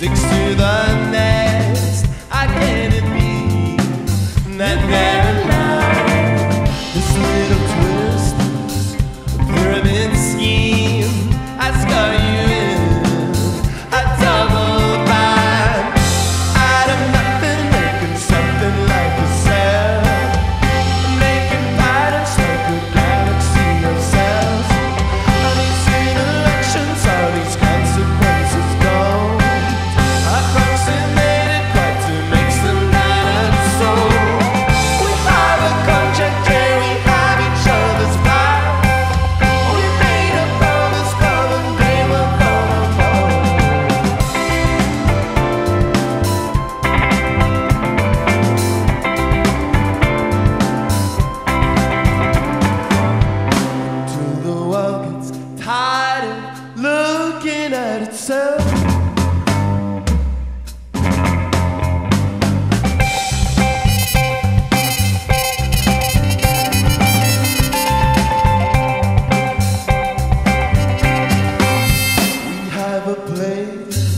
sticks to the nest. I looking at itself. We have a place